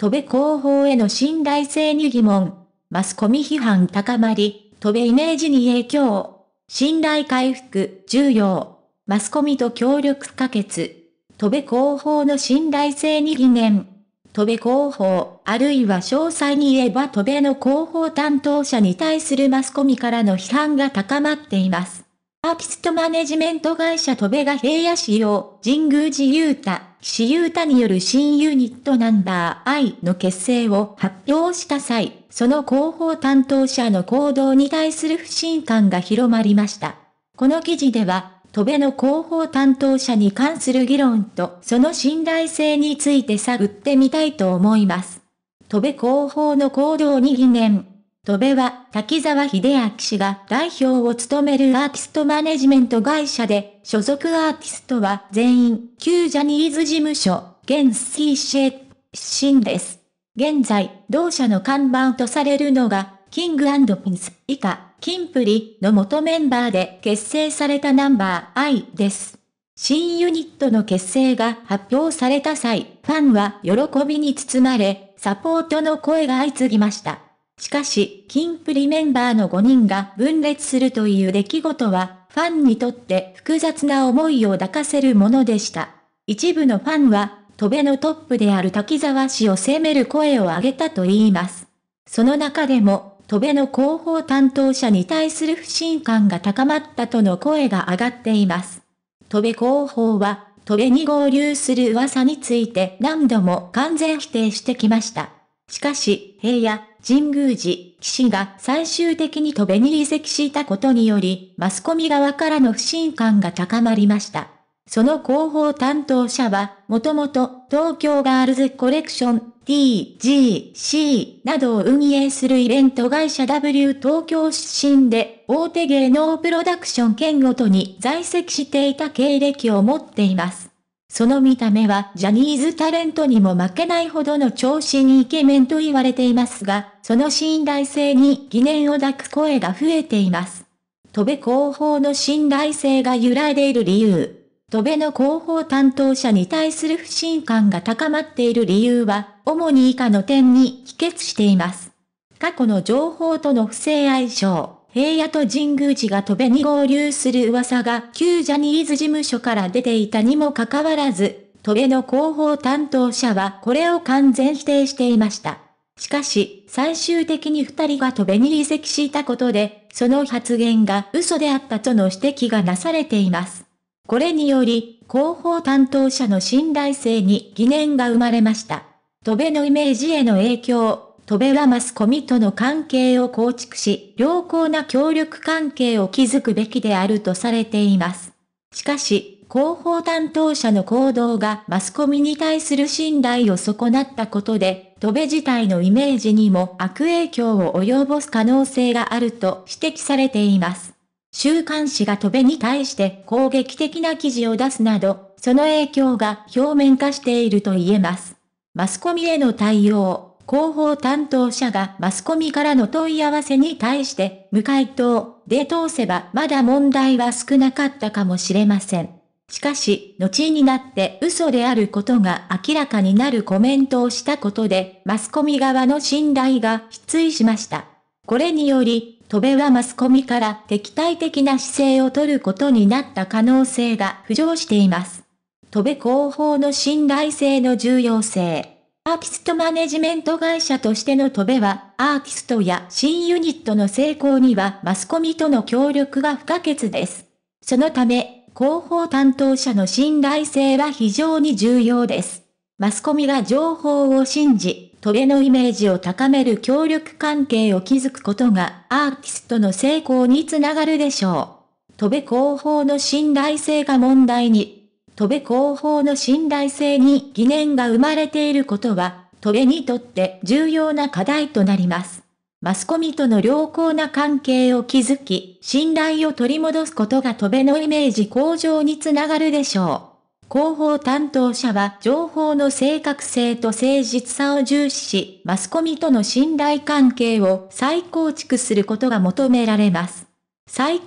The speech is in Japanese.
戸部広報への信頼性に疑問。マスコミ批判高まり、戸部イメージに影響。信頼回復、重要。マスコミと協力不可欠。戸部広報の信頼性に疑念。戸部広報、あるいは詳細に言えば戸部の広報担当者に対するマスコミからの批判が高まっています。アーティストマネジメント会社戸部が平野仕様、神宮寺雄太、岸優太による新ユニットナンバー I の結成を発表した際、その広報担当者の行動に対する不信感が広まりました。この記事では、戸部の広報担当者に関する議論とその信頼性について探ってみたいと思います。戸部広報の行動に疑念。戸部は滝沢秀明氏が代表を務めるアーティストマネジメント会社で、所属アーティストは全員旧ジャニーズ事務所、現 C シェ出身です。現在、同社の看板とされるのが、キングピンス以下、キンプリの元メンバーで結成されたナンバー I です。新ユニットの結成が発表された際、ファンは喜びに包まれ、サポートの声が相次ぎました。しかし、キンプリメンバーの5人が分裂するという出来事は、ファンにとって複雑な思いを抱かせるものでした。一部のファンは、戸部のトップである滝沢氏を責める声を上げたと言います。その中でも、戸部の広報担当者に対する不信感が高まったとの声が上がっています。戸部広報は、戸部に合流する噂について何度も完全否定してきました。しかし、平野、神宮寺、岸が最終的に戸部に移籍したことにより、マスコミ側からの不信感が高まりました。その広報担当者は、もともと東京ガールズコレクション TGC などを運営するイベント会社 W 東京出身で、大手芸能プロダクション兼ごとに在籍していた経歴を持っています。その見た目はジャニーズタレントにも負けないほどの長身イケメンと言われていますが、その信頼性に疑念を抱く声が増えています。戸部広報の信頼性が揺らいでいる理由。戸部の広報担当者に対する不信感が高まっている理由は、主に以下の点に帰結しています。過去の情報との不正相性。平野と神宮寺が戸部に合流する噂が旧ジャニーズ事務所から出ていたにもかかわらず、戸部の広報担当者はこれを完全否定していました。しかし、最終的に二人が戸部に移籍したことで、その発言が嘘であったとの指摘がなされています。これにより、広報担当者の信頼性に疑念が生まれました。戸部のイメージへの影響、戸部はマスコミとの関係を構築し、良好な協力関係を築くべきであるとされています。しかし、広報担当者の行動がマスコミに対する信頼を損なったことで、戸部自体のイメージにも悪影響を及ぼす可能性があると指摘されています。週刊誌が戸部に対して攻撃的な記事を出すなど、その影響が表面化していると言えます。マスコミへの対応、広報担当者がマスコミからの問い合わせに対して無回答で通せばまだ問題は少なかったかもしれません。しかし、後になって嘘であることが明らかになるコメントをしたことで、マスコミ側の信頼が失墜しました。これにより、戸部はマスコミから敵対的な姿勢を取ることになった可能性が浮上しています。戸部広報の信頼性の重要性。アーティストマネジメント会社としての戸部は、アーティストや新ユニットの成功にはマスコミとの協力が不可欠です。そのため、広報担当者の信頼性は非常に重要です。マスコミが情報を信じ、トレのイメージを高める協力関係を築くことがアーティストの成功につながるでしょう。戸部広報の信頼性が問題に。戸部広報の信頼性に疑念が生まれていることは、戸部にとって重要な課題となります。マスコミとの良好な関係を築き、信頼を取り戻すことが戸部のイメージ向上につながるでしょう。広報担当者は情報の正確性と誠実さを重視し、マスコミとの信頼関係を再構築することが求められます。再